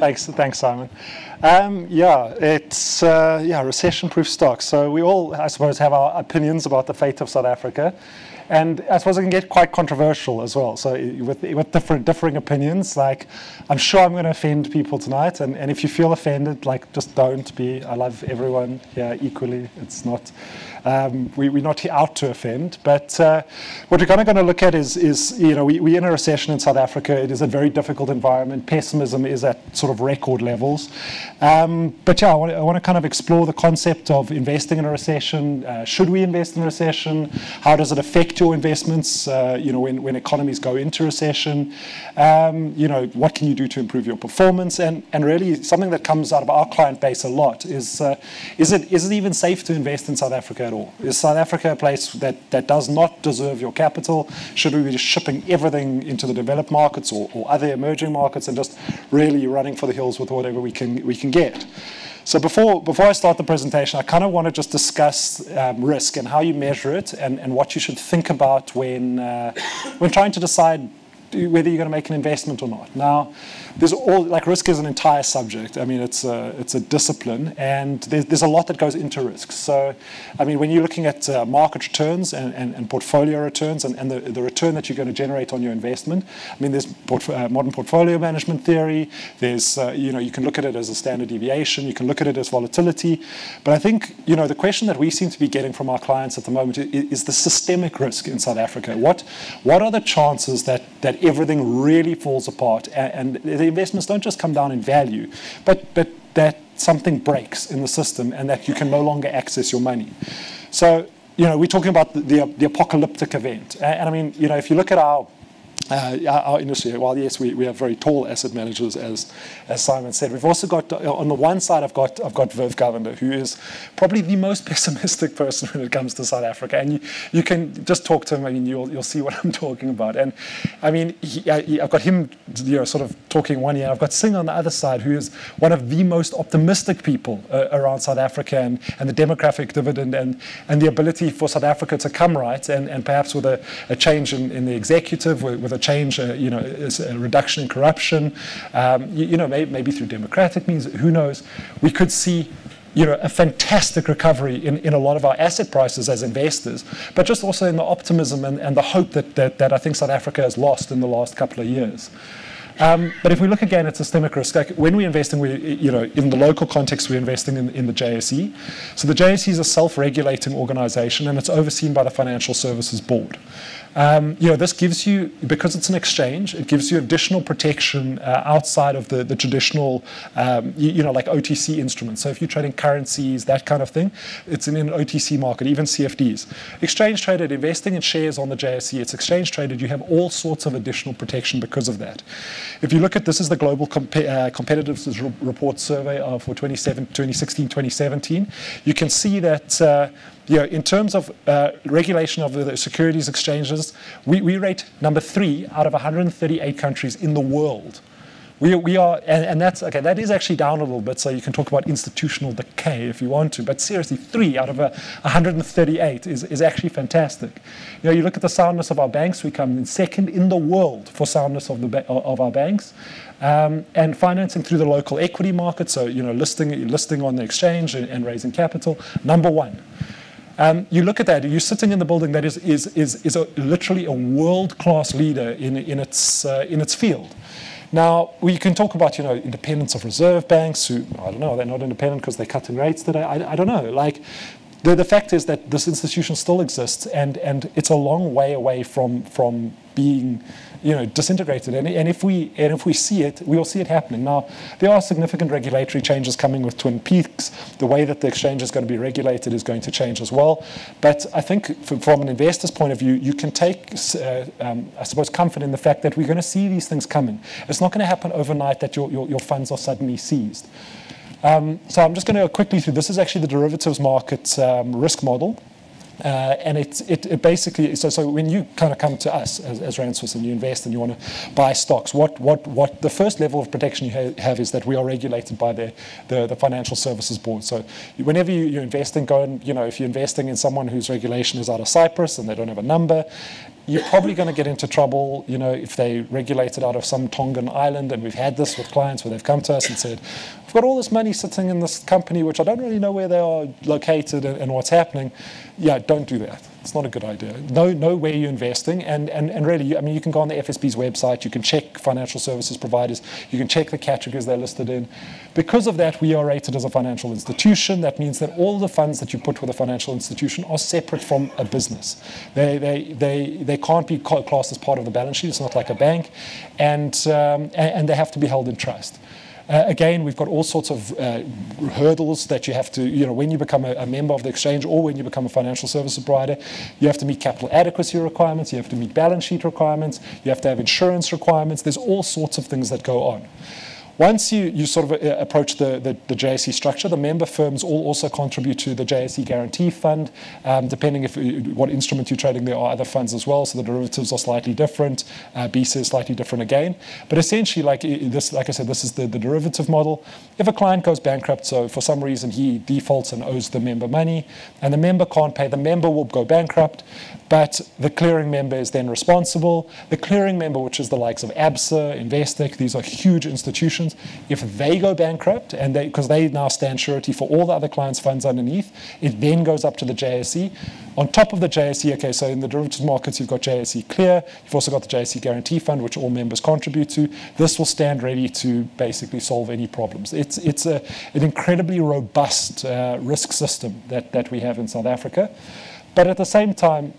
thanks, thanks, Simon. Um, yeah, it's uh, yeah recession-proof stocks. So we all, I suppose, have our opinions about the fate of South Africa. And I suppose it can get quite controversial as well. So with, with different differing opinions, like I'm sure I'm going to offend people tonight. And, and if you feel offended, like just don't be. I love everyone here equally. It's not. Um, we, are not out to offend, but uh, what we're kind of going to look at is, is you know, we, we're in a recession in South Africa. It is a very difficult environment. Pessimism is at sort of record levels. Um, but yeah, I want, to, I want, to, kind of explore the concept of investing in a recession. Uh, should we invest in a recession? How does it affect your investments? Uh, you know, when, when economies go into recession, um, you know, what can you do to improve your performance? And and really, something that comes out of our client base a lot is uh, is it is it even safe to invest in South Africa? at all? Is South Africa a place that, that does not deserve your capital? Should we be shipping everything into the developed markets or, or other emerging markets and just really running for the hills with whatever we can, we can get? So before, before I start the presentation, I kind of want to just discuss um, risk and how you measure it and, and what you should think about when, uh, when trying to decide whether you're going to make an investment or not. Now, there's all like risk is an entire subject. I mean, it's a it's a discipline, and there's, there's a lot that goes into risk. So, I mean, when you're looking at uh, market returns and, and, and, portfolio returns and, and the, the return that you're going to generate on your investment, I mean, there's uh, modern portfolio management theory. There's uh, you know you can look at it as a standard deviation. You can look at it as volatility. But I think you know the question that we seem to be getting from our clients at the moment is, is the systemic risk in South Africa. What what are the chances that that everything really falls apart. And, and investments don't just come down in value, but, but that something breaks in the system and that you can no longer access your money. So, you know, we're talking about the, the, the apocalyptic event. And, and I mean, you know, if you look at our uh, our industry, while yes, we, we have very tall asset managers, as as Simon said, we've also got uh, on the one side, I've got I've got Viv Govender, who is probably the most pessimistic person when it comes to South Africa, and you, you can just talk to him. I mean, you'll you'll see what I'm talking about. And I mean, he, I, have got him, you know, sort of talking one year. I've got Singh on the other side, who is one of the most optimistic people uh, around South Africa and, and the demographic dividend and and the ability for South Africa to come right, and, and perhaps with a, a change in, in the executive, with, with a change, uh, you know, a reduction in corruption, um, you, you, know, maybe, maybe through democratic means, who knows, we could see you know, a fantastic recovery in, in a lot of our asset prices as investors, but just also in the optimism and, and the hope that, that, that I think South Africa has lost in the last couple of years. Um, but if we look again at systemic risk, like when we're investing, we, you know, in the local context, we're investing in, in the JSE. So the JSE is a self-regulating organization, and it's overseen by the Financial Services Board. Um, you know, this gives you, because it's an exchange, it gives you additional protection uh, outside of the, the traditional, um, you, you, know, like OTC instruments. So if you're trading currencies, that kind of thing, it's in an OTC market, even CFDs. Exchange traded, investing in shares on the JSE, it's exchange traded, you have all sorts of additional protection because of that. If you look at this is the Global Comp uh, Competitiveness Report Survey uh, for 2016, 2017, you can see that uh, you know, in terms of uh, regulation of the securities exchanges, we, we rate number three out of 138 countries in the world. We, we are, and, and, that's, okay, that is actually down a little bit, so you can talk about institutional decay if you want to, but seriously, three out of a 138 is, is actually fantastic. You know, you look at the soundness of our banks, we come in second in the world for soundness of, the, of our banks. Um, and financing through the local equity market, so, you know, listing, listing on the exchange and, and raising capital, number one. Um, you look at that, you're sitting in the building that is, is, is, is a, literally a world-class leader in, in, its, uh, in its field. Now, we can talk about, you know, independence of reserve banks who, I don't know, they're not independent because they're cutting rates today. I, I don't know. Like, the, the fact is that this institution still exists and, and it's a long way away from, from being you know, disintegrated. And, and, if we, and if we see it, we will see it happening. Now, there are significant regulatory changes coming with Twin Peaks. The way that the exchange is going to be regulated is going to change as well. But I think from an investor's point of view, you can take, uh, um, I suppose, comfort in the fact that we're going to see these things coming. It's not going to happen overnight that your, your, your funds are suddenly seized. Um, so I'm just going to go quickly through. This is actually the derivatives market um, risk model. Uh, and it, it, it, basically, so, so when you kind of come to us as, as Rand Swiss and you invest and you want to buy stocks, what, what, what the first level of protection you ha have is that we are regulated by the, the, the Financial Services Board. So whenever you, you're investing, go and, you know, if you're investing in someone whose regulation is out of Cyprus and they don't have a number, you're probably going to get into trouble, you know, if they regulate it out of some Tongan island. And we've had this with clients where they've come to us and said, I've got all this money sitting in this company, which I don't really know where they are located and, and what's happening. Yeah, don't do that. It's not a good idea. Know, know where you're investing. And, and, and really, I mean, you can go on the FSB's website, you can check financial services providers, you can check the categories they're listed in. Because of that, we are rated as a financial institution. That means that all the funds that you put with a financial institution are separate from a business. They, they, they, they can't be classed as part of the balance sheet. It's not like a bank. And, um, and, and they have to be held in trust. Uh, again, we've got all sorts of uh, hurdles that you have to, you know, when you become a, a, member of the exchange or when you become a financial service provider, you have to meet capital adequacy requirements, you have to meet balance sheet requirements, you have to have insurance requirements. There's all sorts of things that go on. Once you, you sort of uh, approach the, the, the, JSE structure, the member firms all also contribute to the JSE Guarantee Fund. Um, depending if uh, what instrument you're trading, there are other funds as well. So the derivatives are slightly different. Uh, is slightly different again. But essentially, like this, like I said, this is the, the derivative model. If a client goes bankrupt, so for some reason he defaults and owes the member money, and the member can't pay, the member will go bankrupt. But the clearing member is then responsible. The clearing member, which is the likes of ABSA, Investec, these are huge institutions. If they go bankrupt, and because they, they, now stand surety for all the other clients' funds underneath, it then goes up to the JSE. On top of the JSE, okay, so in the derivatives markets, you've got JSE Clear. You've also got the JSE Guarantee Fund, which all members contribute to. This will stand ready to basically solve any problems. It's, it's a, an incredibly robust uh, risk system that, that we have in South Africa. But at the same time,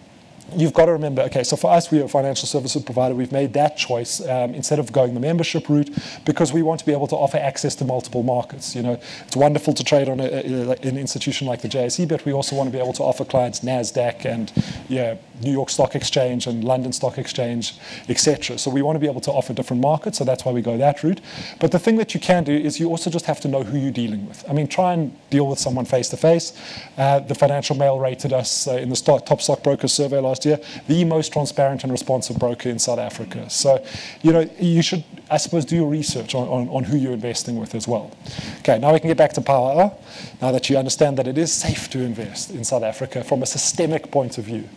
you've got to remember, okay, so for us, we're a financial services provider. We've made that choice um, instead of going the membership route because we want to be able to offer access to multiple markets. You know, it's wonderful to trade on a, a, an institution like the JSE, but we also want to be able to offer clients NASDAQ and yeah, New York Stock Exchange and London Stock Exchange, etc. So we want to be able to offer different markets, so that's why we go that route. But the thing that you can do is you also just have to know who you're dealing with. I mean, try and deal with someone face to face. The Financial Mail rated us uh, in the top stock, top survey last year the most transparent and responsive broker in South Africa. So, you know, you should, I suppose, do your research on, on, on who you're investing with as well. Okay, now we can get back to power. Now that you understand that it is safe to invest in South Africa from a systemic point of view.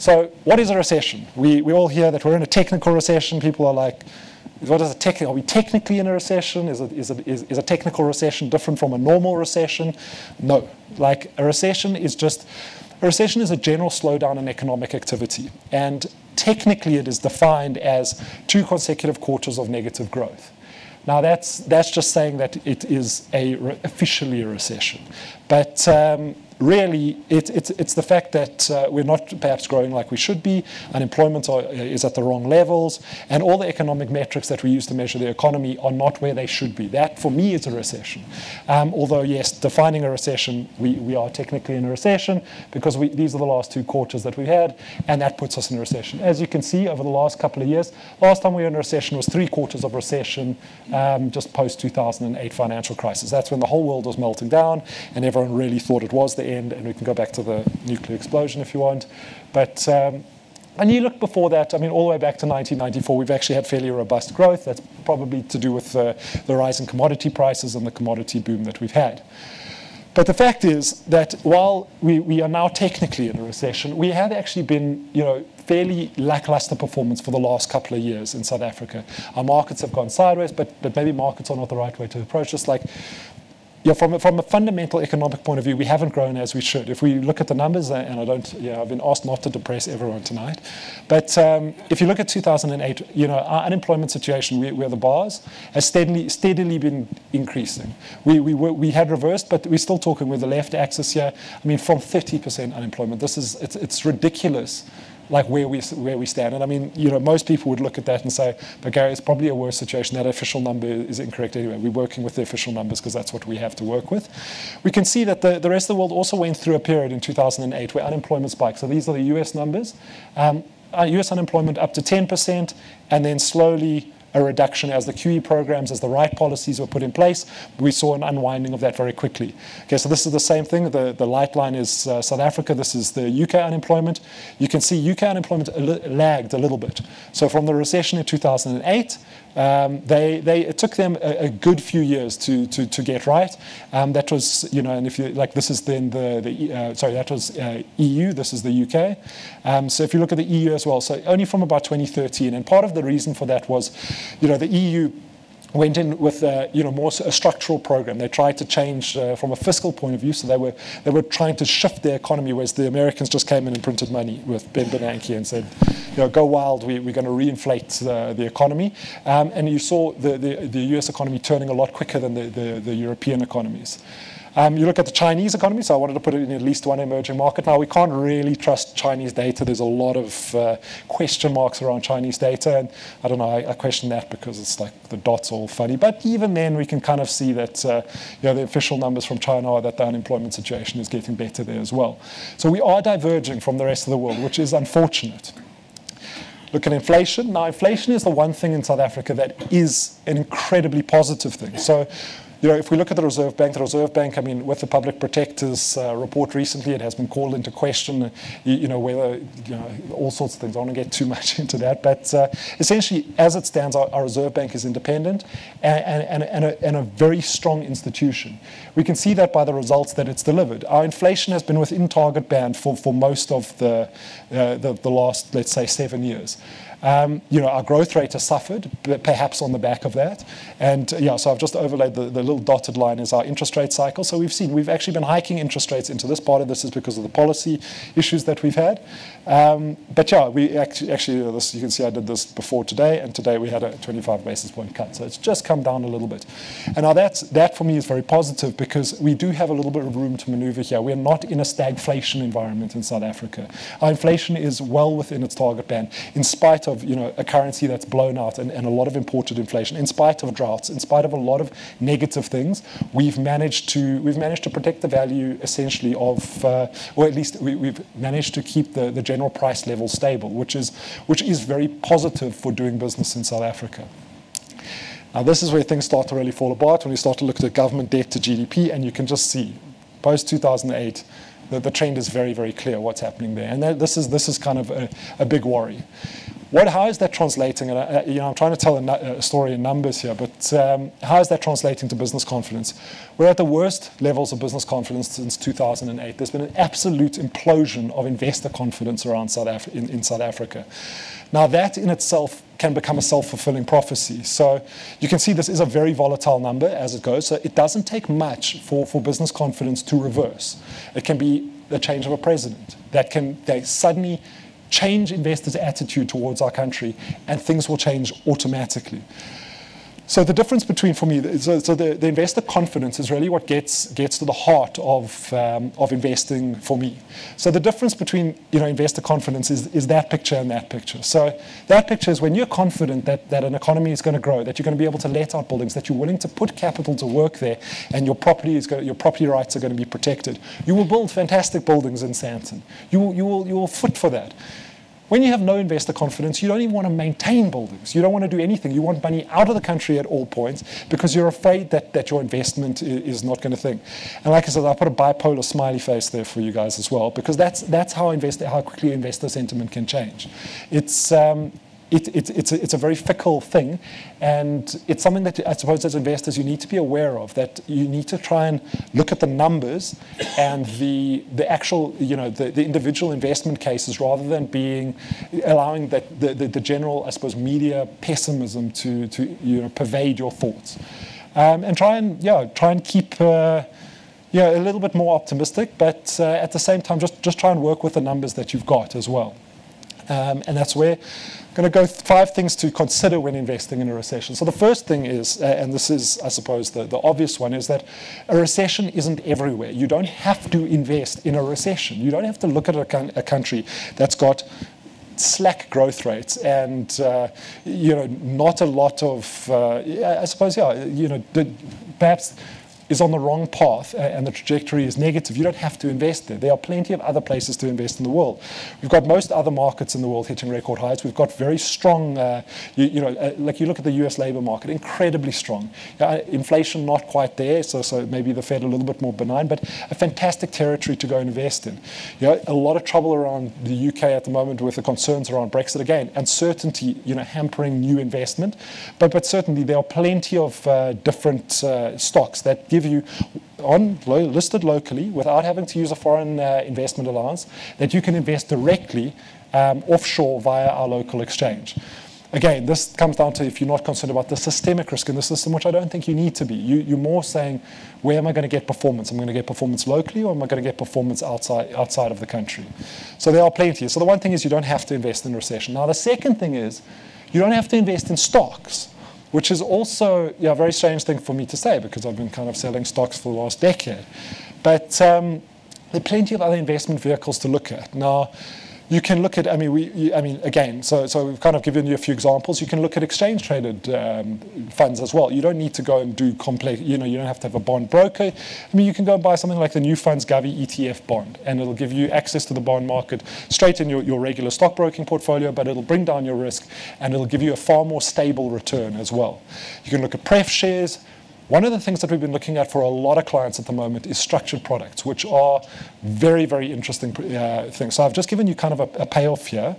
So what is a recession? We, we all hear that we're in a technical recession. People are like, what is a tech, are we technically in a recession? Is, is, is, is a technical recession different from a normal recession? No. Like a recession is just, a recession is a general slowdown in economic activity. And technically it is defined as two consecutive quarters of negative growth. Now that's, that's just saying that it is a, officially a recession. But um, really, it, it, it's the fact that uh, we're not perhaps growing like we should be, unemployment are, is at the wrong levels, and all the economic metrics that we use to measure the economy are not where they should be. That, for me, is a recession. Um, although, yes, defining a recession, we, we are technically in a recession because we, these are the last two quarters that we've had, and that puts us in a recession. As you can see, over the last couple of years, last time we were in a recession was three quarters of recession um, just post 2008 financial crisis. That's when the whole world was melting down, and everyone really thought it was the end, and we can go back to the nuclear explosion if you want. But um, and you look before that, I mean, all the way back to 1994, we've actually had fairly robust growth. That's probably to do with the rise in commodity prices and the commodity boom that we've had. But the fact is that while we, we are now technically in a recession, we have actually been, you know, fairly lackluster performance for the last couple of years in South Africa. Our markets have gone sideways, but, but maybe markets are not the right way to approach this. Like yeah, from a, from a fundamental economic point of view, we haven't grown as we should. If we look at the numbers, uh, and I don't, yeah, I've been asked not to depress everyone tonight, but um, if you look at 2008, you know, our unemployment situation, we, where the bars, has steadily, steadily been increasing. We, we, were, we had reversed, but we're still talking with the left axis here. I mean, from 30% unemployment, this is, it's, it's ridiculous like where we where we stand. And I mean, you know, most people would look at that and say, but Gary, it's probably a worse situation. That official number is incorrect anyway. We're working with the official numbers because that's what we have to work with. We can see that the, the rest of the world also went through a period in 2008 where unemployment spiked. So these are the US numbers. Um, US uh, unemployment up to 10%, and then slowly a reduction as the QE programs, as the right policies were put in place. We saw an unwinding of that very quickly. Okay, so this is the same thing. The, the light line is uh, South Africa. This is the UK unemployment. You can see UK unemployment lagged a little bit. So from the recession in 2008, um, they, they, it took them a, a, good few years to, to, to get right. Um, that was, you know, and if you like, this is then the, the uh, sorry, that was uh, EU, this is the UK. Um, so if you look at the EU as well, so only from about 2013, and part of the reason for that was, you know, the EU went in with you know more a structural program. They tried to change uh, from a fiscal point of view, so they were they were trying to shift their economy, whereas the Americans just came in and printed money with Ben Bernanke and said, you know, go wild, we, are going to reinflate uh, the economy. Um, and you saw the, the, the, U.S. economy turning a lot quicker than the, the, the European economies. Um, you look at the Chinese economy, so I wanted to put it in at least one emerging market. Now, we can't really trust Chinese data. There's a lot of uh, question marks around Chinese data. And I don't know, I, I, question that because it's like the dots all funny. But even then, we can kind of see that uh, you know, the official numbers from China are that the unemployment situation is getting better there as well. So we are diverging from the rest of the world, which is unfortunate. Look at inflation. Now, inflation is the one thing in South Africa that is an incredibly positive thing. So you know, if we look at the Reserve Bank, the Reserve Bank, I mean, with the Public Protector's uh, report recently, it has been called into question, you, you, know, whether, you know, all sorts of things. I don't want to get too much into that. But uh, essentially, as it stands, our, our, Reserve Bank is independent and, and, and, a, and a very strong institution. We can see that by the results that it's delivered. Our inflation has been within target band for, for most of the, uh, the, the last, let's say, seven years. Um, you know, our growth rate has suffered, perhaps on the back of that. And yeah, so I've just overlaid the, the little dotted line is our interest rate cycle. So we've seen, we've actually been hiking interest rates into this part of this is because of the policy issues that we've had. Um, but yeah, we actually, actually uh, this, you can see I did this before today, and today we had a 25 basis point cut. So it's just come down a little bit. And now that's, that for me is very positive because we do have a little bit of room to maneuver here. We're not in a stagflation environment in South Africa. Our inflation is well within its target band, in spite of you know, a currency that's blown out and, and a lot of imported inflation, in spite of droughts, in spite of a lot of negative things, we've managed to, we've managed to protect the value essentially of, uh, or at least we, have managed to keep the, the general price level stable, which is, which is very positive for doing business in South Africa. Now, this is where things start to really fall apart when you start to look at government debt to GDP, and you can just see post 2008, that the trend is very, very clear what's happening there. And that, this, is, this is kind of a, a big worry. What, how is that translating? And uh, you know, I'm trying to tell a, a story in numbers here, but um, how is that translating to business confidence? We're at the worst levels of business confidence since 2008. There's been an absolute implosion of investor confidence around South Af- in, in South Africa. Now, that in itself can become a self fulfilling prophecy. So, you can see this is a very volatile number as it goes. So, it doesn't take much for, for business confidence to reverse. It can be the change of a president that can they suddenly change investors' attitude towards our country, and things will change automatically. So the difference between, for me, so, so the, the, investor confidence is really what gets gets to the heart of um, of investing for me. So the difference between you know investor confidence is, is that picture and that picture. So that picture is when you're confident that, that an economy is going to grow, that you're going to be able to let out buildings, that you're willing to put capital to work there, and your property is going, your property rights are going to be protected. You will build fantastic buildings in Sandton. You you will you will foot for that. When you have no investor confidence, you don't even want to maintain buildings. You don't want to do anything. You want money out of the country at all points because you're afraid that, that your investment is not going to think. And like I said, I put a bipolar smiley face there for you guys as well because that's, that's how, investor, how quickly investor sentiment can change. It's, um, it, it, it's, a, it's a very fickle thing. And it's something that I suppose as investors you need to be aware of, that you need to try and look at the numbers and the, the actual, you know, the, the individual investment cases rather than being, allowing that the, the, the general, I suppose, media pessimism to, to you know, pervade your thoughts. Um, and try and, yeah, try and keep, uh, yeah, a little bit more optimistic, but uh, at the same time, just, just try and work with the numbers that you've got as well. Um, and that's where going to go five things to consider when investing in a recession. So the first thing is, uh, and this is, I suppose, the, the obvious one, is that a recession isn't everywhere. You don't have to invest in a recession. You don't have to look at a, a country that's got slack growth rates and uh, you know not a lot of uh, I suppose yeah you know perhaps is on the wrong path and the trajectory is negative, you don't have to invest there. There are plenty of other places to invest in the world. We've got most other markets in the world hitting record highs. We've got very strong, uh, you, you, know, uh, like you look at the US labor market, incredibly strong. Uh, inflation not quite there, so, so maybe the Fed a little bit more benign, but a fantastic territory to go invest in. You know, a lot of trouble around the UK at the moment with the concerns around Brexit. Again, uncertainty, you know, hampering new investment. But, but certainly there are plenty of uh, different uh, stocks that give you on listed locally without having to use a foreign uh, investment allowance that you can invest directly um, offshore via our local exchange. Again, this comes down to if you're not concerned about the systemic risk in the system, which I don't think you need to be. You, are more saying, where am I going to get performance? Am I going to get performance locally or am I going to get performance outside, outside of the country? So there are plenty. So the one thing is you don't have to invest in recession. Now, the second thing is you don't have to invest in stocks which is also yeah, a very strange thing for me to say because I've been kind of selling stocks for the last decade. But um, there are plenty of other investment vehicles to look at. Now, you can look at, I mean, we, I mean, again, so, so we've kind of given you a few examples. You can look at exchange traded um, funds as well. You don't need to go and do complex, you know, you don't have to have a bond broker. I mean, you can go and buy something like the NewFunds GOVI ETF bond, and it'll give you access to the bond market straight in your, your regular stockbroking portfolio, but it'll bring down your risk and it'll give you a far more stable return as well. You can look at pref shares. One of the things that we've been looking at for a lot of clients at the moment is structured products, which are very, very interesting uh, things. So I've just given you kind of a, a payoff here.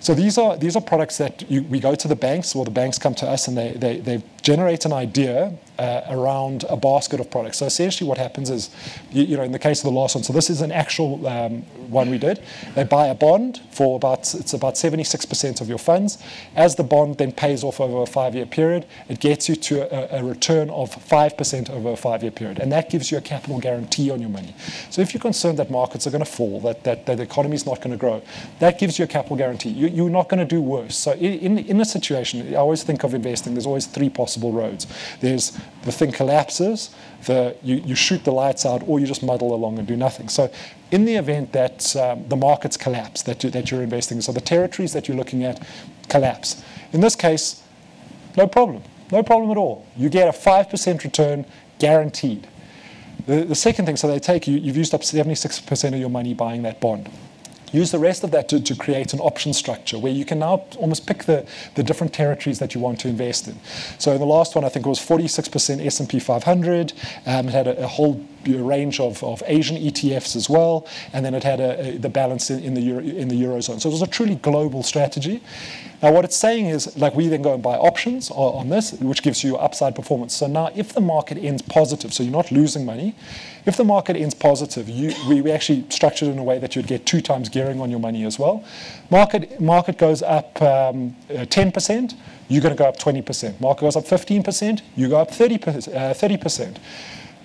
So these are these are products that you, we go to the banks, or the banks come to us, and they they, they generate an idea uh, around a basket of products. So essentially, what happens is, you, you, know, in the case of the last one, so this is an actual um, one we did. They buy a bond for about it's about 76% of your funds. As the bond then pays off over a five-year period, it gets you to a, a return of 5% over a five-year period, and that gives you a capital guarantee on your money. So if you're concerned that markets are going to fall, that, that, that the economy is not going to grow, that gives you a capital guarantee. You, are not going to do worse. So in, in, a situation, I always think of investing. There's always three possible roads. There's the thing collapses, the, you, you shoot the lights out, or you just muddle along and do nothing. So, in the event that um, the markets collapse that, you, that you're investing in, so the territories that you're looking at collapse, in this case, no problem. No problem at all. You get a 5% return guaranteed. The, the second thing, so they take you, you've used up 76% of your money buying that bond use the rest of that to, to create an option structure where you can now almost pick the, the different territories that you want to invest in. So in the last one, I think it was 46% S&P 500. Um, it had a, a whole range of, of Asian ETFs as well, and then it had a, a, the balance in, in, the Euro, in the Eurozone. So it was a truly global strategy. Now, what it's saying is, like, we then go and buy options on this, which gives you upside performance. So now, if the market ends positive, so you're not losing money, if the market ends positive, you, we, we actually structured in a way that you'd get two times gearing on your money as well. Market, market goes up um, uh, 10%, you're going to go up 20%. Market goes up 15%, you go up 30%. Uh, 30%.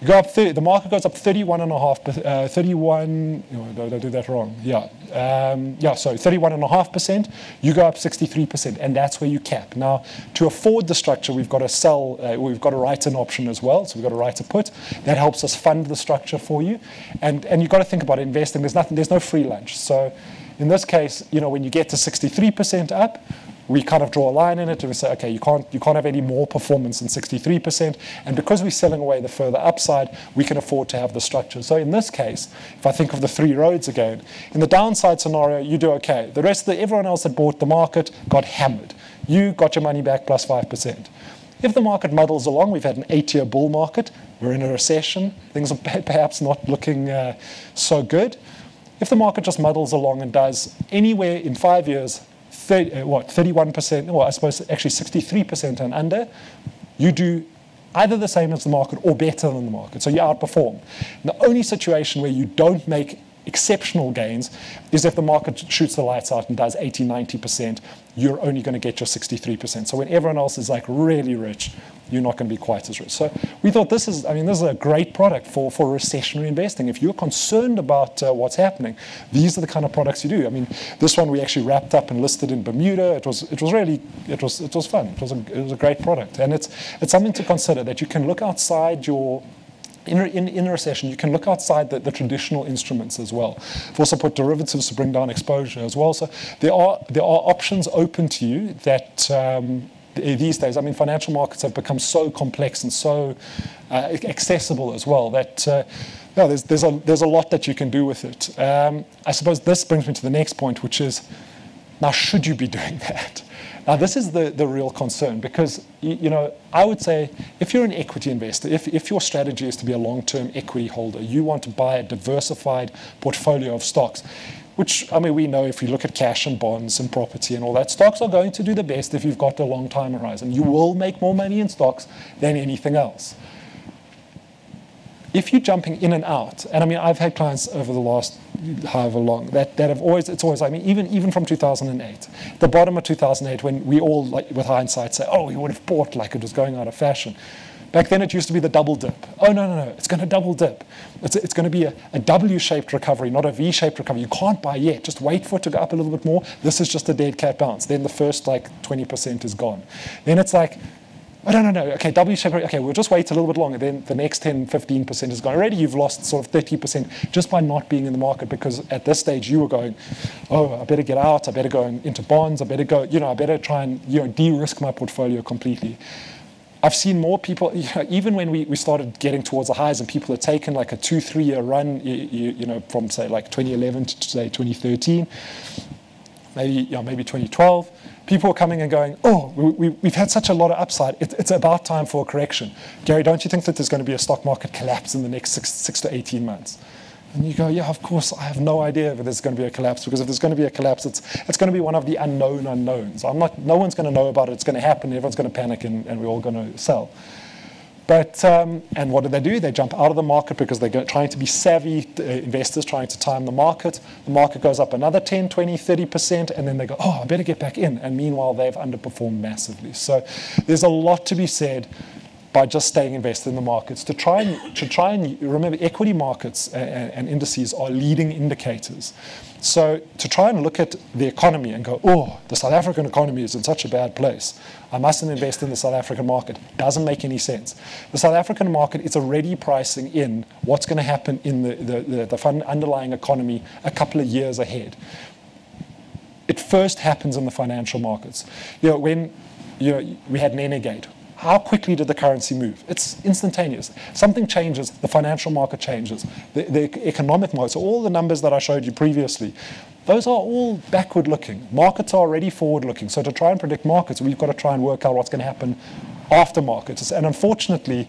You go up 30, the market goes up 31 and a half, uh, 31, no, did I do that wrong? Yeah, um, yeah, so 31 and a half percent. You go up 63%, and that's where you cap. Now, to afford the structure, we've got to sell, uh, we've got to write an option as well. So we've got to write a put. That helps us fund the structure for you. And, and you've got to think about investing. There's nothing, there's no free lunch. So in this case, you know, when you get to 63% up, we kind of draw a line in it and we say, okay, you can't, you can't have any more performance than 63%. And because we're selling away the further upside, we can afford to have the structure. So in this case, if I think of the three roads again, in the downside scenario, you do okay. The rest of the, everyone else that bought the market got hammered. You got your money back plus 5%. If the market muddles along, we've had an eight-year bull market, we're in a recession, things are perhaps not looking uh, so good. If the market just muddles along and does anywhere in five years 30, uh, what, 31%, or I suppose actually 63% and under, you do either the same as the market or better than the market. So you outperform. The only situation where you don't make exceptional gains is if the market shoots the lights out and does 80, 90%, you're only going to get your 63%. So when everyone else is like really rich, you're not going to be quite as rich. So we thought this is, I mean, this is a great product for, for recessionary investing. If you're concerned about uh, what's happening, these are the kind of products you do. I mean, this one we actually wrapped up and listed in Bermuda. It was, it was really, it was, it was fun. It was, a, it was a great product. And it's, it's something to consider that you can look outside your in, in, in, a recession, you can look outside the, the, traditional instruments as well. We've also put derivatives to bring down exposure as well. So there are, there are options open to you that, um, these days. I mean, financial markets have become so complex and so uh, accessible as well that uh, yeah, there's, there's, a, there's a lot that you can do with it. Um, I suppose this brings me to the next point, which is now, should you be doing that? Now, this is the, the real concern because, you know, I would say if you're an equity investor, if, if your strategy is to be a long term equity holder, you want to buy a diversified portfolio of stocks, which, I mean, we know if you look at cash and bonds and property and all that, stocks are going to do the best if you've got a long time horizon. You will make more money in stocks than anything else if you're jumping in and out, and I mean, I've had clients over the last however long that, that have always, it's always, I mean, even, even from 2008, the bottom of 2008, when we all, like, with hindsight, say, oh, we would have bought like it was going out of fashion. Back then, it used to be the double dip. Oh, no, no, no, it's going to double dip. It's, it's going to be a, a W shaped recovery, not a V shaped recovery. You can't buy yet. Just wait for it to go up a little bit more. This is just a dead cat bounce. Then the first like 20% is gone. Then it's like, Oh, no, no, no. Okay, W shape. Okay, we'll just wait a little bit longer. Then the next 10, 15% is gone. Already you've lost sort of 30% just by not being in the market because at this stage you were going, oh, I better get out. I better go into bonds. I better go, you know, I better try and, you know, de-risk my portfolio completely. I've seen more people, you know, even when we, we started getting towards the highs and people had taken like a two, three year run, you, you, you know, from say like 2011 to say 2013, maybe, you know, maybe 2012 people are coming and going, oh, we, have we, had such a lot of upside. It, it's about time for a correction. Gary, don't you think that there's going to be a stock market collapse in the next six, six to 18 months? And you go, yeah, of course, I have no idea if there's going to be a collapse because if there's going to be a collapse, it's, it's going to be one of the unknown unknowns. I'm not, no one's going to know about it. It's going to happen. Everyone's going to panic and, and we're all going to sell. But, um, and what do they do? They jump out of the market because they're trying to be savvy uh, investors, trying to time the market. The market goes up another 10, 20, 30%, and then they go, oh, I better get back in. And meanwhile, they've underperformed massively. So there's a lot to be said by just staying invested in the markets to try and to try and remember equity markets and, and, indices are leading indicators. So to try and look at the economy and go, oh, the South African economy is in such a bad place. I mustn't invest in the South African market. Doesn't make any sense. The South African market is already pricing in what's going to happen in the, the, the, the underlying economy a couple of years ahead. It first happens in the financial markets. You know, when you know, we had Nenegate, how quickly did the currency move? It's instantaneous. Something changes, the financial market changes, the, the economic market. So all the numbers that I showed you previously, those are all backward looking. Markets are already forward looking. So to try and predict markets, we've got to try and work out what's going to happen after markets. And unfortunately,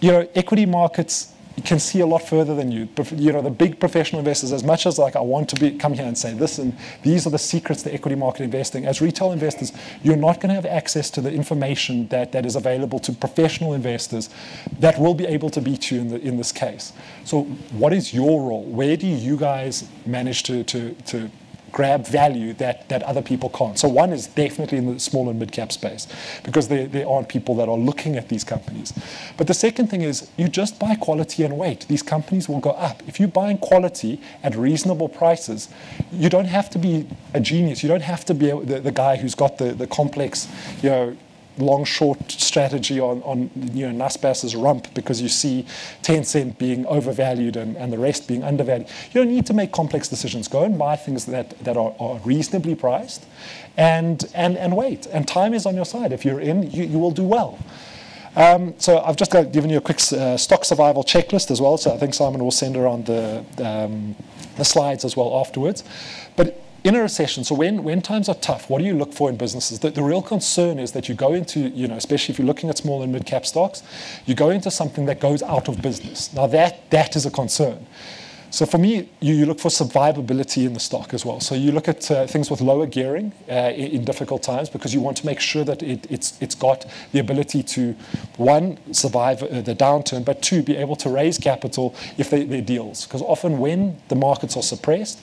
you know, equity markets can see a lot further than you. You know, the big professional investors, as much as like I want to be, come here and say this and these are the secrets to equity market investing, as retail investors, you're not going to have access to the information that, that is available to professional investors that will be able to beat you in, the, in this case. So what is your role? Where do you guys manage to, to, to grab value that, that other people can't. So one is definitely in the small and mid-cap space because there, there aren't people that are looking at these companies. But the second thing is you just buy quality and wait. These companies will go up. If you're buying quality at reasonable prices, you don't have to be a genius. You don't have to be the, the guy who's got the, the complex, you know, long short strategy on, on you know, Naspers' rump because you see Tencent being overvalued and, and the rest being undervalued. You don't need to make complex decisions. Go and buy things that, that are, are reasonably priced and, and, and wait. And time is on your side. If you're in, you, you will do well. Um, so I've just given you a quick uh, stock survival checklist as well. So I think Simon will send around the, um, the slides as well afterwards. But in a recession, so when, when times are tough, what do you look for in businesses? The, the real concern is that you go into, you know, especially if you're looking at small and mid cap stocks, you go into something that goes out of business. Now that that is a concern. So for me, you, you look for survivability in the stock as well. So you look at uh, things with lower gearing uh, in, in, difficult times because you want to make sure that it, it's, it's got the ability to, one, survive uh, the downturn, but two, be able to raise capital if they, they're deals. Because often when the markets are suppressed,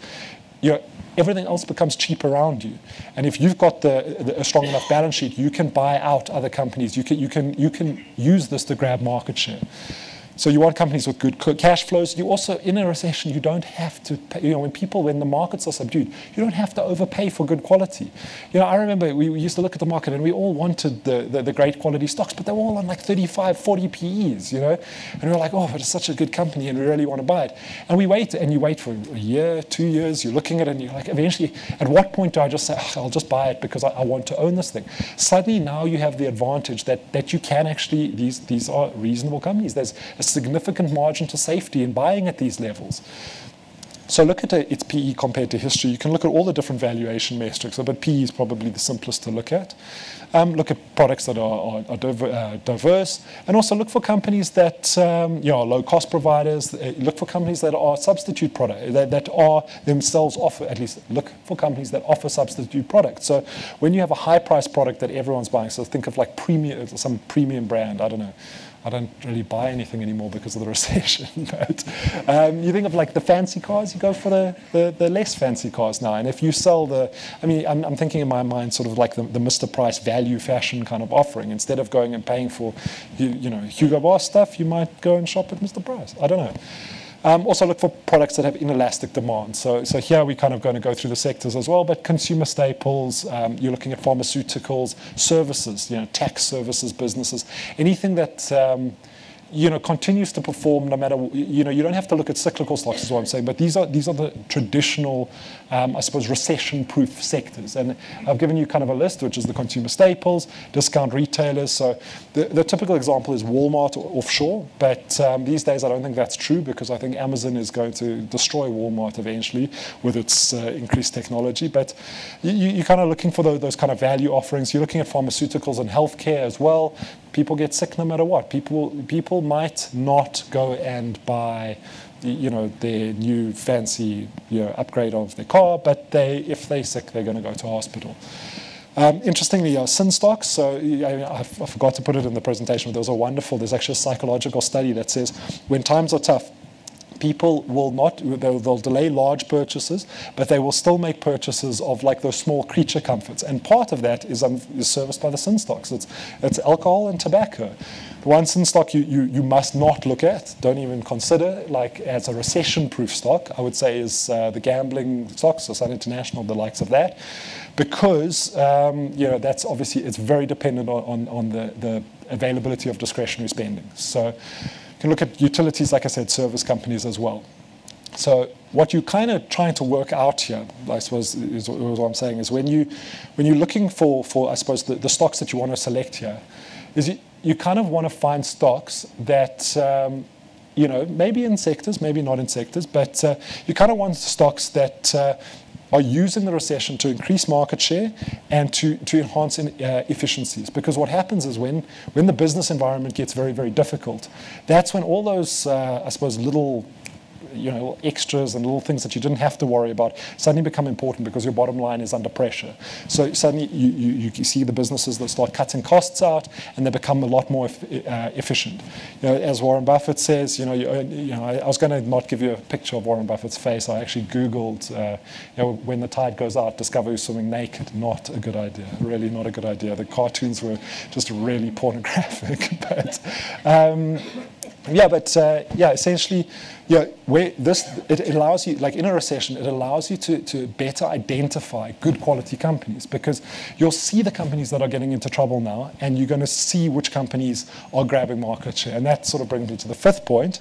you're everything else becomes cheap around you. And if you've got the, the, a strong enough balance sheet, you can buy out other companies. You can, you, can, you can use this to grab market share. So you want companies with good cash flows. You also, in a recession, you don't have to pay, you know, when people, when the markets are subdued, you don't have to overpay for good quality. You know, I remember we, used to look at the market and we all wanted the, the, the, great quality stocks, but they were all on like 35, 40 PEs, you know? And we were like, oh, but it's such a good company and we really want to buy it. And we wait and you wait for a year, two years, you're looking at it and you're like, eventually, at what point do I just say, oh, I'll just buy it because I, I want to own this thing? Suddenly now you have the advantage that, that you can actually, these, these are reasonable companies. There's a significant margin to safety in buying at these levels. So look at its PE compared to history. You can look at all the different valuation metrics, but PE is probably the simplest to look at. Um, look at products that are, are, are diver, uh, diverse, and also look for companies that um, you know, are low-cost providers. Uh, look for companies that are substitute products, that, that are themselves offer, at least look for companies that offer substitute products. So when you have a high-priced product that everyone's buying, so think of like premium, some premium brand, I don't know, I don't really buy anything anymore because of the recession. but um, you think of like the fancy cars, you go for the, the, the, less fancy cars now. And if you sell the, I mean, I'm, I'm thinking in my mind sort of like the, the, Mr. Price value fashion kind of offering. Instead of going and paying for, you, you know, Hugo Boss stuff, you might go and shop at Mr. Price. I don't know. Um, also look for products that have inelastic demand. So, so here we're kind of going to go through the sectors as well, but consumer staples, um, you're looking at pharmaceuticals, services, you know, tax services, businesses, anything that um, you know, continues to perform no matter, you know, you don't have to look at cyclical stocks is what I'm saying, but these are, these are the traditional, um, I suppose, recession-proof sectors. And I've given you kind of a list, which is the consumer staples, discount retailers. So the, the typical example is Walmart offshore, but um, these days I don't think that's true because I think Amazon is going to destroy Walmart eventually with its uh, increased technology. But you, are kind of looking for the, those kind of value offerings. You're looking at pharmaceuticals and healthcare as well people get sick no matter what. People people might not go and buy you know their new fancy you know, upgrade of their car, but they if they're sick they're going to go to hospital. Um, interestingly, uh, sin stocks, so I, I, forgot to put it in the presentation, but there was a wonderful, there's actually a psychological study that says when times are tough, people will not, they'll, they'll, delay large purchases, but they will still make purchases of like those small creature comforts. And part of that is, um, is serviced by the sin stocks. It's, it's alcohol and tobacco. The one sin stock you, you, you must not look at, don't even consider, like as a recession-proof stock, I would say is uh, the gambling stocks, so Sun International, the likes of that, because um, you know that's obviously it's very dependent on, on, on the, the availability of discretionary spending. So you can look at utilities, like I said, service companies as well. So what you're kind of trying to work out here, I suppose, is, what I'm saying, is when you when you're looking for for I suppose the, the stocks that you want to select here, is you, you kind of want to find stocks that um, you know maybe in sectors, maybe not in sectors, but uh, you kind of want stocks that uh, are using the recession to increase market share and to, to enhance in, uh, efficiencies. Because what happens is when, when the business environment gets very, very difficult, that's when all those, uh, I suppose, little you know, extras and little things that you didn't have to worry about suddenly become important because your bottom line is under pressure. So suddenly you, you, you see the businesses that start cutting costs out and they become a lot more uh, efficient. You know, as Warren Buffett says, you know, you, you know I, I, was going to not give you a picture of Warren Buffett's face. I actually Googled, uh, you know, when the tide goes out, discover who's swimming naked. Not a good idea. Really not a good idea. The cartoons were just really pornographic. but um, yeah, but uh, yeah, essentially, yeah, where this it allows you, like in a recession, it allows you to, to better identify good quality companies because you'll see the companies that are getting into trouble now, and you're going to see which companies are grabbing market share, and that sort of brings me to the fifth point,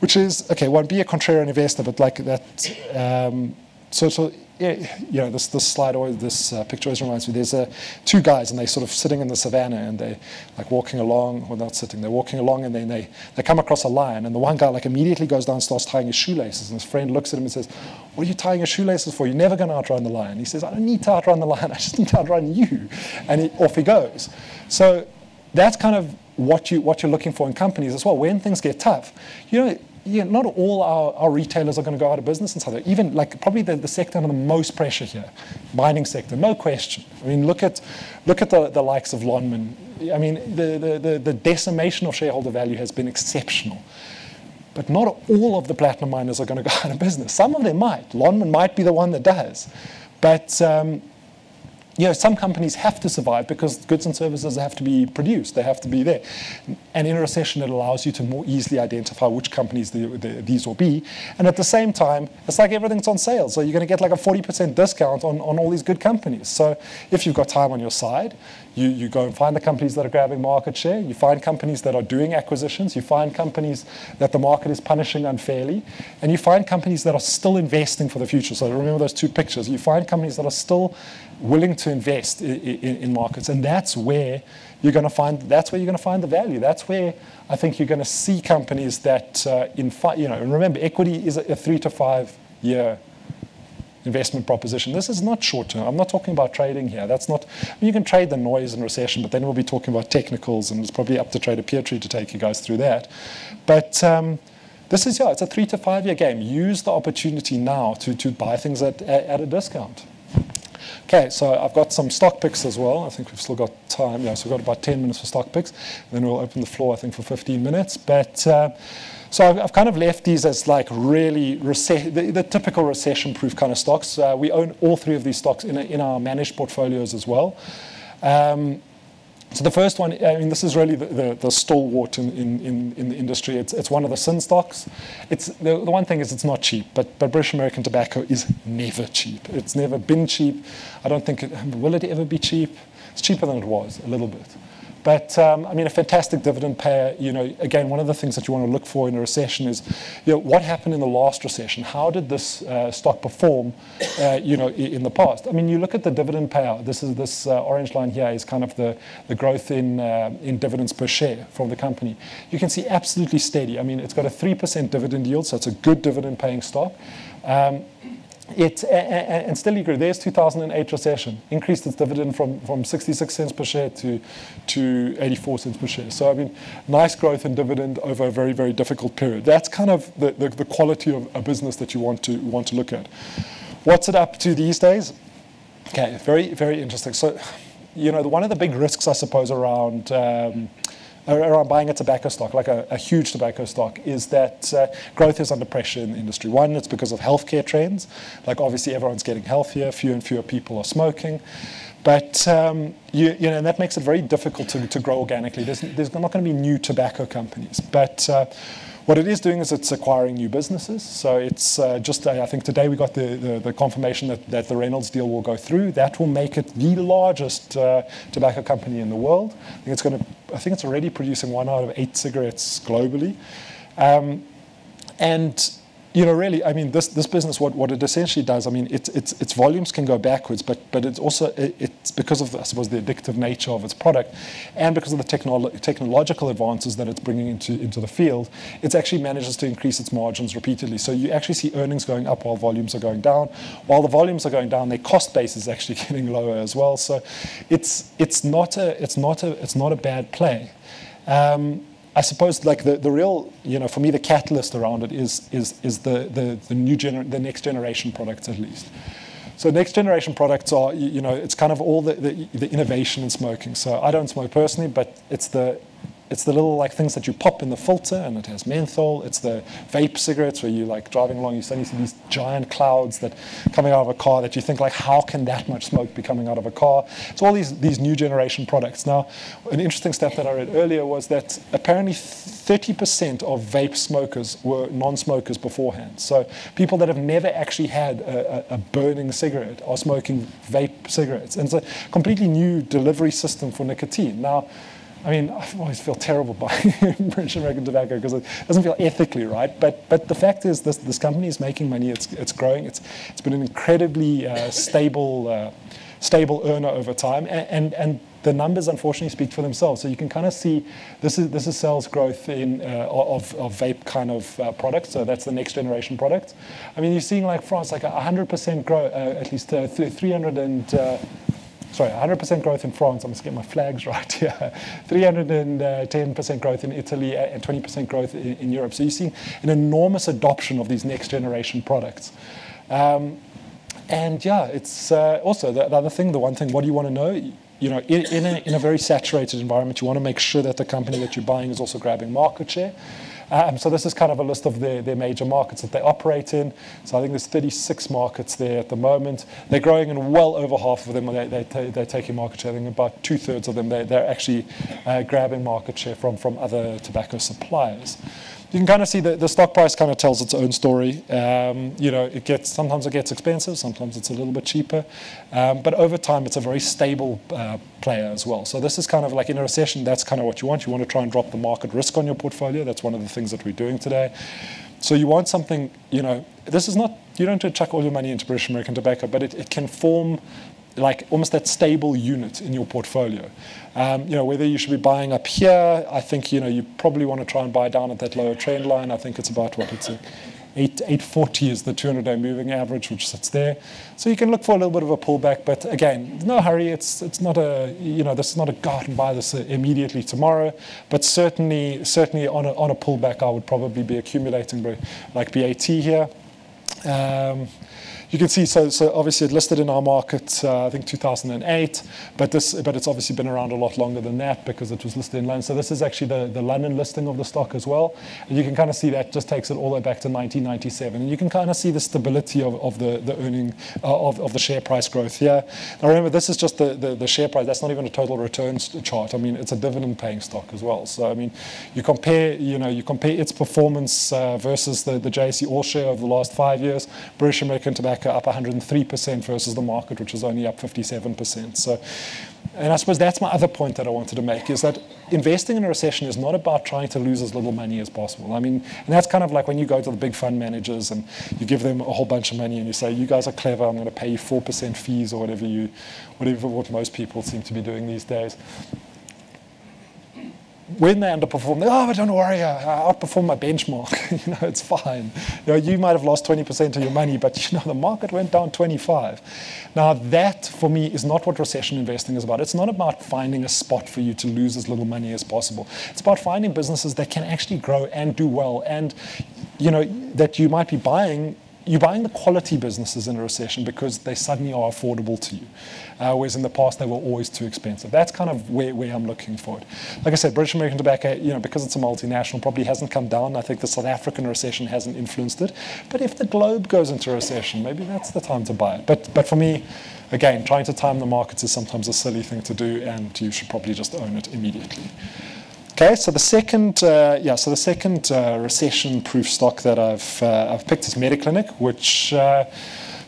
which is okay, well, be a contrarian investor, but like that. Um, so, so yeah, you know, this, this slide always, this uh, picture always reminds me. There's uh, two guys, and they're sort of sitting in the savannah, and they're like walking along, well, not sitting, they're walking along, and then they, they come across a lion, and the one guy like immediately goes down and starts tying his shoelaces, and his friend looks at him and says, "What are you tying your shoelaces for? You're never going to outrun the lion." He says, "I don't need to outrun the lion. I just need to outrun you," and he, off he goes. So that's kind of what you what you're looking for in companies as well. When things get tough, you know yeah, not all our, our retailers are going to go out of business in South Africa. Even like probably the, the sector under the most pressure here, mining sector, no question. I mean, look at look at the, the likes of Lonmin. I mean, the, the, the, the decimation of shareholder value has been exceptional. But not all of the platinum miners are going to go out of business. Some of them might. Lonmin might be the one that does. But um, you know, some companies have to survive because goods and services have to be produced. They have to be there. And in a recession, it allows you to more easily identify which companies the, the, these will be. And at the same time, it's like everything's on sale. So you're going to get like a 40% discount on, on all these good companies. So if you've got time on your side, you, you go and find the companies that are grabbing market share. You find companies that are doing acquisitions. You find companies that the market is punishing unfairly. And you find companies that are still investing for the future. So remember those two pictures. You find companies that are still willing to invest in, in, in markets. And that's where you're going to find that's where you're going to find the value. That's where I think you're going to see companies that uh, in you know. And remember, equity is a, a three to five year investment proposition. This is not short term. I'm not talking about trading here. That's not. I mean, you can trade the noise and recession, but then we'll be talking about technicals, and it's probably up to Trader Pietri to take you guys through that. But um, this is yeah, it's a three to five year game. Use the opportunity now to to buy things at at a discount. Okay, so I've got some stock picks as well. I think we've still got time. Yeah, so we've got about 10 minutes for stock picks. Then we'll open the floor, I think, for 15 minutes. But uh, so I've, I've, kind of left these as like really the, the, typical recession-proof kind of stocks. Uh, we own all three of these stocks in, a, in our managed portfolios as well. Um, so the first one, I mean, this is really the, the, the stalwart in, in, in, the industry. It's, it's one of the sin stocks. It's, the, the one thing is it's not cheap, but, but British American Tobacco is never cheap. It's never been cheap. I don't think, it, will it ever be cheap? It's cheaper than it was, a little bit. But um, I mean, a fantastic dividend payer. You know, again, one of the things that you want to look for in a recession is, you know, what happened in the last recession? How did this uh, stock perform, uh, you know, in the past? I mean, you look at the dividend payout. This is this uh, orange line here is kind of the the growth in in dividends per share from the company. You can see absolutely steady. I mean, it's got a three percent dividend yield, so it's a good dividend paying stock. Um, and still you grew. There's 2008 recession, increased its dividend from, from 66 cents per share to, to 84 cents per share. So, I mean, nice growth in dividend over a very, very difficult period. That's kind of the, the, the quality of a business that you want to, want to look at. What's it up to these days? Okay, very, very interesting. So, you know, one of the big risks, I suppose, around um, around buying a tobacco stock, like a, a huge tobacco stock, is that uh, growth is under pressure in the industry. One, it's because of healthcare trends. Like obviously everyone's getting healthier, fewer and fewer people are smoking. But um, you, you, know, that makes it very difficult to, to grow organically. There's, there's not going to be new tobacco companies. But uh, what it is doing is it's acquiring new businesses. So it's uh, just, uh, I think today we got the, the, the, confirmation that, that the Reynolds deal will go through. That will make it the largest uh, tobacco company in the world. I think it's going to, I think it's already producing one out of eight cigarettes globally. Um, and you know, really, I mean, this, this business, what, what it essentially does, I mean, its, its, its volumes can go backwards, but, but it's also, it, it's because of, I suppose, the addictive nature of its product and because of the technolo- technological advances that it's bringing into, into the field, it actually manages to increase its margins repeatedly. So you actually see earnings going up while volumes are going down. While the volumes are going down, their cost base is actually getting lower as well. So it's, it's, not, a, it's, not, a, it's not a bad play. Um, I suppose like the, the real, you know, for me, the catalyst around it is, is, is the, the, the new gener- the next generation products at least. So next generation products are, you know, it's kind of all the, the, the innovation in smoking. So I don't smoke personally, but it's the it's the little like things that you pop in the filter and it has menthol. It's the vape cigarettes where you like driving along, you suddenly see these giant clouds that coming out of a car that you think like, how can that much smoke be coming out of a car? It's all these, these new generation products. Now, an interesting stat that I read earlier was that apparently 30% of vape smokers were non-smokers beforehand. So people that have never actually had a, a, a burning cigarette are smoking vape cigarettes. And it's a completely new delivery system for nicotine. Now, I mean, I always feel terrible buying British American tobacco because it doesn't feel ethically right. But but the fact is, this this company is making money. It's it's growing. It's it's been an incredibly uh, stable uh, stable earner over time, and, and, and the numbers unfortunately speak for themselves. So you can kind of see this is this is sales growth in uh, of, of vape kind of uh, products. So that's the next generation product. I mean, you're seeing like France, like 100% growth, uh, at least uh, 300 and uh, sorry, 100% growth in France. I must get my flags right here. 310% growth in Italy and 20% growth in, in, Europe. So you see an enormous adoption of these next generation products. Um, and yeah, it's uh, also the, the, other thing, the one thing, what do you want to know? You know, in, in, a, in a very saturated environment, you want to make sure that the company that you're buying is also grabbing market share. Um, so this is kind of a list of their, their major markets that they operate in. So I think there's 36 markets there at the moment. They're growing in well over half of them. They, they, they're taking market share. I think about two thirds of them, they, they're actually uh, grabbing market share from, from other tobacco suppliers you can kind of see that the stock price kind of tells its own story. Um, you know, it gets sometimes it gets expensive, sometimes it's a little bit cheaper, um, but over time it's a very stable uh, player as well. So this is kind of like in a recession, that's kind of what you want. You want to try and drop the market risk on your portfolio. That's one of the things that we're doing today. So you want something, you know, this is not, you don't chuck all your money into British American tobacco, but it, it can form like almost that stable unit in your portfolio. Um, you know, whether you should be buying up here, I think, you know, you probably want to try and buy down at that lower trend line. I think it's about what it's a 8, 840 is the 200-day moving average, which sits there. So you can look for a little bit of a pullback, but again, no hurry. It's it's not a you know this is not a go out and buy this immediately tomorrow, but certainly certainly on a on a pullback, I would probably be accumulating like BAT here. Um, you can see, so, so obviously it listed in our market, uh, I think 2008, but this, but it's obviously been around a lot longer than that because it was listed in London. So this is actually the, the London listing of the stock as well. And you can kind of see that just takes it all the way back to 1997. And you can kind of see the stability of, of the, the earning, uh, of, of the share price growth here. Now remember, this is just the, the, the share price. That's not even a total returns chart. I mean, it's a dividend paying stock as well. So, I mean, you compare, you know, you compare its performance uh, versus the, the JSE All Share over the last five years, British American Tobacco up 103% versus the market, which is only up 57%. So, and I suppose that's my other point that I wanted to make is that investing in a recession is not about trying to lose as little money as possible. I mean, and that's kind of like when you go to the big fund managers and you give them a whole bunch of money and you say, you guys are clever, I'm going to pay you 4% fees or whatever you, whatever what most people seem to be doing these days when they underperform, oh, but don't worry, I, I outperformed my benchmark. you know, it's fine. You know, you might have lost 20% of your money, but you know, the market went down 25. Now, that for me is not what recession investing is about. It's not about finding a spot for you to lose as little money as possible. It's about finding businesses that can actually grow and do well, and you know that you might be buying you're buying the quality businesses in a recession because they suddenly are affordable to you. Uh, whereas in the past they were always too expensive. That's kind of where, where I'm looking for it. Like I said, British American Tobacco, you know, because it's a multinational, probably hasn't come down. I think the South African recession hasn't influenced it. But if the globe goes into recession, maybe that's the time to buy it. But but for me, again, trying to time the markets is sometimes a silly thing to do, and you should probably just own it immediately. Okay, so the second, uh, yeah, so the second uh, recession-proof stock that I've uh, I've picked is Mediclinic, which. Uh,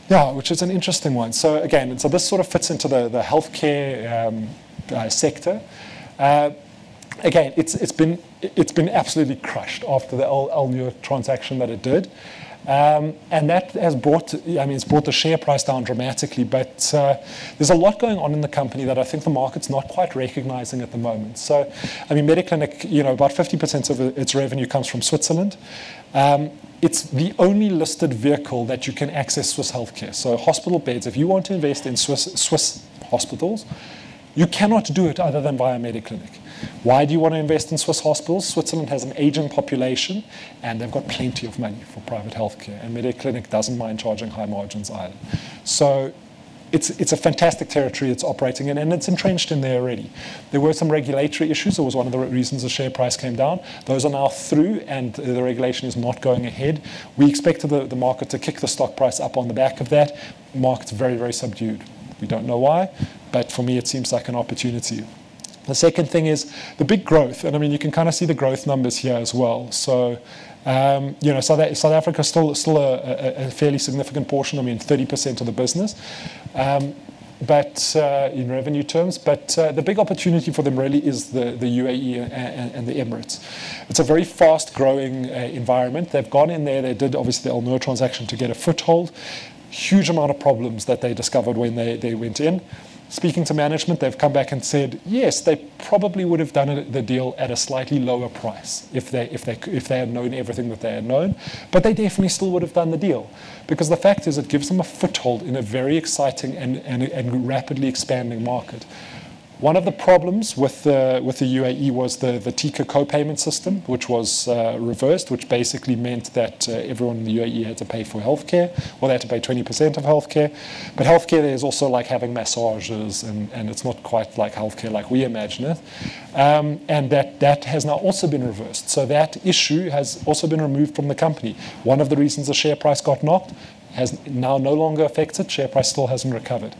yeah, which is an interesting one. So again, so this sort of fits into the, the healthcare um, uh, sector. Uh, again, it's, it's, been, it's been absolutely crushed after the Al transaction that it did. Um, and that has brought, I mean, it's brought the share price down dramatically. But uh, there's a lot going on in the company that I think the market's not quite recognizing at the moment. So, I mean, Mediclinic, you know, about 50% of its revenue comes from Switzerland. Um, it's the only listed vehicle that you can access Swiss healthcare. So, hospital beds, if you want to invest in Swiss, Swiss hospitals, you cannot do it other than via Mediclinic. Why do you want to invest in Swiss hospitals? Switzerland has an aging population and they've got plenty of money for private healthcare, and Mediclinic doesn't mind charging high margins either. So it's, it's a fantastic territory it's operating in, and it's entrenched in there already. There were some regulatory issues. It was one of the reasons the share price came down. Those are now through, and the regulation is not going ahead. We expected the, the market to kick the stock price up on the back of that. Market's very, very subdued. We don't know why, but for me, it seems like an opportunity. The second thing is the big growth, and I mean you can kind of see the growth numbers here as well. So, um, you know, South, South Africa is still still a, a, a, fairly significant portion. I mean, 30% of the business. Um, but uh, in revenue terms, but uh, the big opportunity for them really is the, the UAE and, and the Emirates. It's a very fast growing uh, environment. They've gone in there, they did obviously the Al Noor transaction to get a foothold. Huge amount of problems that they discovered when they, they went in speaking to management, they've come back and said, yes, they probably would have done the deal at a slightly lower price if they, if, they, if they had known everything that they had known, but they definitely still would have done the deal. Because the fact is, it gives them a foothold in a very exciting and, and, and rapidly expanding market. One of the problems with the, with the UAE was the, the Thiqa co-payment system, which was uh, reversed, which basically meant that uh, everyone in the UAE had to pay for healthcare, or they had to pay 20% of healthcare. But healthcare is also like having massages, and, and it's not quite like healthcare like we imagine it. Um, and that, that has now also been reversed. So that issue has also been removed from the company. One of the reasons the share price got knocked has now no longer affected. Share price still hasn't recovered.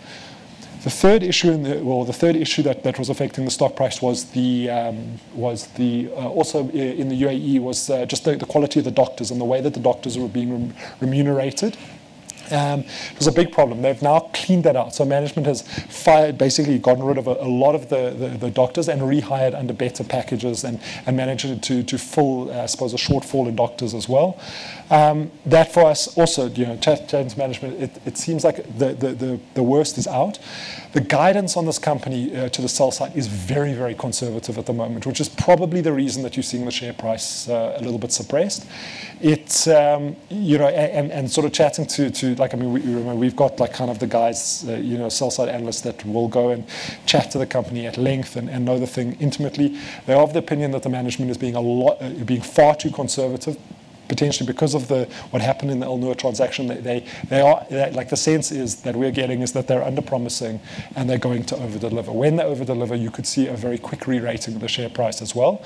The third issue, in the, well, the third issue that, that was affecting the stock price was the um, was the uh, also in the UAE was uh, just the, the, quality of the doctors and the way that the doctors were being remunerated. Um, it was a big problem. They've now cleaned that out. So management has fired, basically gotten rid of a, a lot of the, the, the, doctors and rehired under better packages and, and managed to, to fill, uh, I suppose, a shortfall in doctors as well. Um, that for us also, you know, change management, it, it seems like the, the, the, the worst is out. The guidance on this company uh, to the sell side is very, very conservative at the moment, which is probably the reason that you're seeing the share price uh, a little bit suppressed. It's, um, you know, and, and sort of chatting to, to like, I mean, we, remember we've got like kind of the guys, uh, you know, sell side analysts that will go and chat to the company at length and, and know the thing intimately. They're of the opinion that the management is being a lot, uh, being far too conservative potentially because of the what happened in the Al transaction, they, they, they are like the sense is that we're getting is that they're under promising and they're going to over deliver. When they over deliver, you could see a very quick re-rating of the share price as well.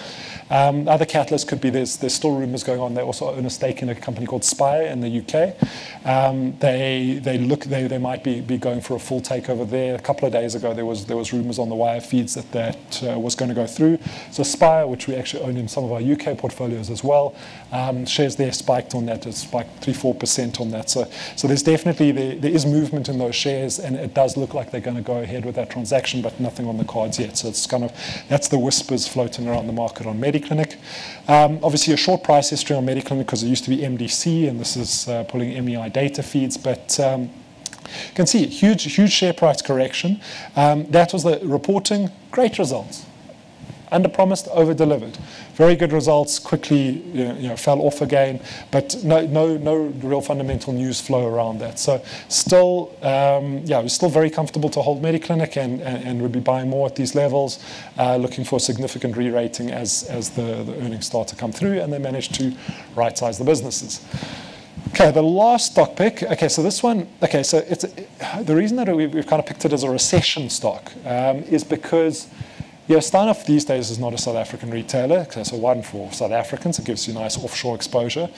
Um, other catalysts could be there's there's still rumors going on. They also own a stake in a company called Spire in the UK. Um, they they look they, they might be, be going for a full takeover there. A couple of days ago there was there was rumors on the wire feeds that that uh, was going to go through. So Spire, which we actually own in some of our UK portfolios as well, um, shares there spiked on that. It's spiked 3 4% on that. So, so there's definitely, there, there is movement in those shares, and it does look like they're going to go ahead with that transaction, but nothing on the cards yet. So it's kind of, that's the whispers floating around the market on Mediclinic. Um, obviously, a short price history on Mediclinic because it used to be MDC, and this is uh, pulling MEI data feeds, but um, you can see huge, huge share price correction. Um, that was the reporting, great results under promised, over delivered. Very good results, quickly you know, you know, fell off again, but no, no, no real fundamental news flow around that. So still, um, yeah, we're still very comfortable to hold Mediclinic and, and, and would be buying more at these levels, uh, looking for significant re-rating as, as the, the earnings start to come through and they manage to right-size the businesses. Okay, the last stock pick. Okay, so this one. Okay, so it's the reason that we've, we've kind of picked it as a recession stock um, is because yeah, Steinhoff these days is not a South African retailer. It's a one for South Africans. It gives you nice offshore exposure.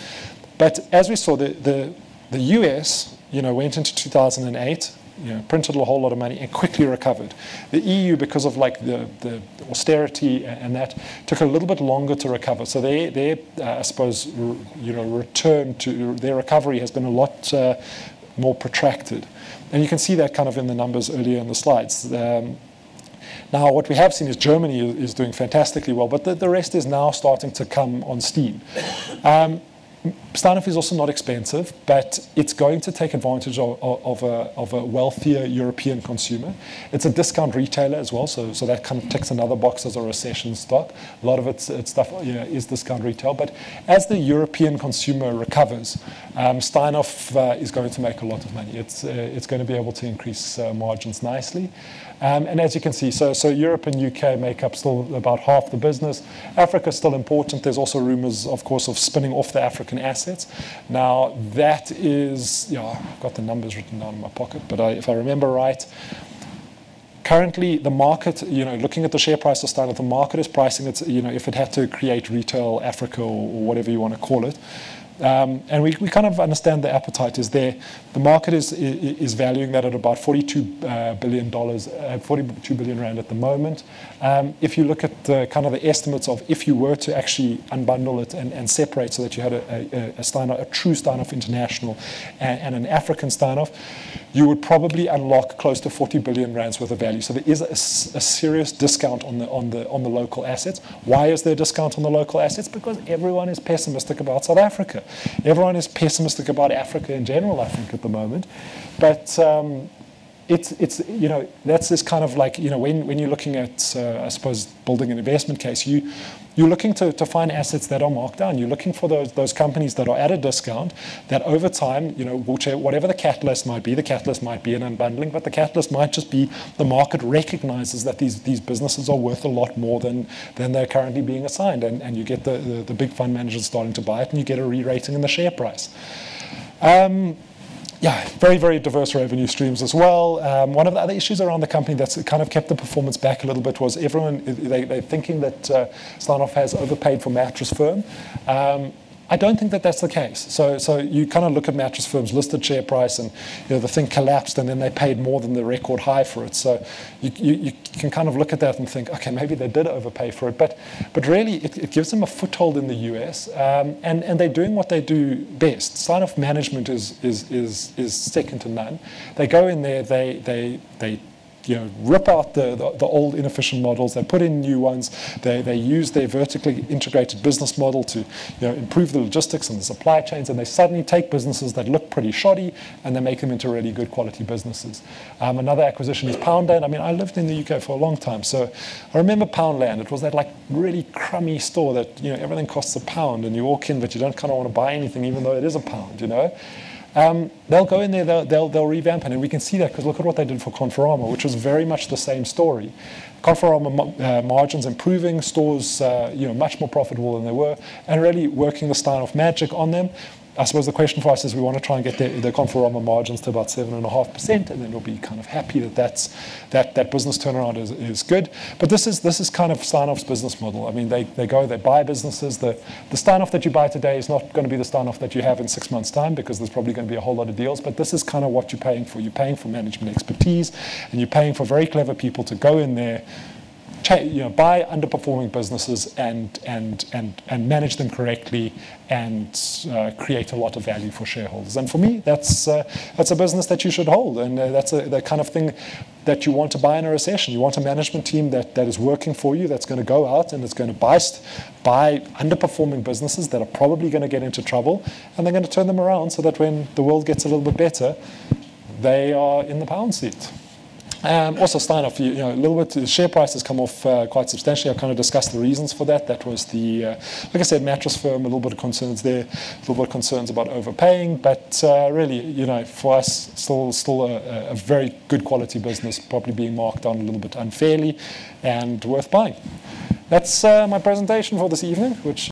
But as we saw, the, the, the US you know, went into 2008, you know, printed a whole lot of money and quickly recovered. The EU, because of like the, the austerity and that, took a little bit longer to recover. So they, they uh, I suppose, you know, return to their recovery has been a lot uh, more protracted. And you can see that kind of in the numbers earlier in the slides. Um, now, what we have seen is Germany is doing fantastically well, but the, the rest is now starting to come on steam. Um, Steinhoff is also not expensive, but it's going to take advantage of, of, a, of, a, wealthier European consumer. It's a discount retailer as well, so, so that kind of ticks another box as a recession stock. A lot of its, its stuff you know, is discount retail, but as the European consumer recovers, um, Steinhoff uh, is going to make a lot of money. It's, uh, it's going to be able to increase uh, margins nicely. Um, and as you can see, so, so Europe and UK make up still about half the business. Africa is still important. There's also rumors, of course, of spinning off the African assets. Now, that is, yeah, I've got the numbers written down in my pocket, but if I remember right, currently the market, you know, looking at the share price of Steinhoff, the market is pricing it, you know, if it had to create retail Africa or whatever you want to call it, um, and we, we kind of understand the appetite is there. The market is, is, is valuing that at about $42 uh, uh, 42 billion rand at the moment. Um, if you look at the, kind of the estimates of if you were to actually unbundle it and, and separate so that you had a, a, a, Steinhoff, a true Steinhoff International and, and, an African Steinhoff, you would probably unlock close to 40 billion rands worth of value. So there is a, a serious discount on the, on, the, on the local assets. Why is there a discount on the local assets? Because everyone is pessimistic about South Africa. Everyone is pessimistic about Africa in general, I think, at the moment. But um, it's, it's, you know, that's this kind of like, you know, when, when you're looking at, uh, I suppose, building an investment case, you, you're looking to, to find assets that are marked down. You're looking for those, those companies that are at a discount that over time, you know, whatever the catalyst might be, the catalyst might be an unbundling, but the catalyst might just be the market recognizes that these, these businesses are worth a lot more than, than they're currently being assigned. And, and you get the, the, the big fund managers starting to buy it and you get a re-rating in the share price. Um, yeah, very, very diverse revenue streams as well. Um, one of the other issues around the company that's kind of kept the performance back a little bit was everyone, they, they're thinking that uh, Steinhoff has overpaid for Mattress Firm. Um, I don't think that that's the case. So, so you kind of look at mattress firms' listed share price, and you know the thing collapsed, and then they paid more than the record high for it. So you, you, you can kind of look at that and think, okay, maybe they did overpay for it, but but really it, it gives them a foothold in the U.S. Um, and and they're doing what they do best. Steinhoff management is is is is second to none. They go in there, they they they you know, rip out the, the, the, old inefficient models, they put in new ones, they, they use their vertically integrated business model to you know, improve the logistics and the supply chains, and they suddenly take businesses that look pretty shoddy and they make them into really good quality businesses. Um, another acquisition is Poundland. I mean, I lived in the UK for a long time, so I remember Poundland. It was that like really crummy store that you know everything costs a pound, and you walk in, but you don't kind of want to buy anything, even though it is a pound, you know. Um, they'll go in there, they'll, they'll, they'll, revamp it, and we can see that because look at what they did for Conforama, which was very much the same story. Conforama uh, margins improving, stores uh, you know much more profitable than they were, and really working the style of magic on them. I suppose the question for us is we want to try and get the, the Conforama margins to about 7.5%, and then we'll be kind of happy that that's, that, that business turnaround is, is good. But this is, this is kind of Steinhoff's business model. I mean, they, they go, they buy businesses. The, the Steinhoff that you buy today is not going to be the Steinhoff that you have in six months' time because there's probably going to be a whole lot of deals, but this is kind of what you're paying for. You're paying for management expertise, and you're paying for very clever people to go in there, you know, buy underperforming businesses and, and, and, and manage them correctly and uh, create a lot of value for shareholders. And for me, that's, uh, that's a business that you should hold. And uh, that's a, the kind of thing that you want to buy in a recession. You want a management team that, that is working for you, that's going to go out and is going to buy, buy underperforming businesses that are probably going to get into trouble. And they're going to turn them around so that when the world gets a little bit better, they are in the pound seat. Um, also, Steinhoff, you, you know, a little bit, the share price has come off uh, quite substantially. I kind of discussed the reasons for that. That was the, uh, like I said, mattress firm, a little bit of concerns there, a little bit of concerns about overpaying, but uh, really, you know, for us, still, still a, a, very good quality business, probably being marked down a little bit unfairly and worth buying. That's uh, my presentation for this evening, which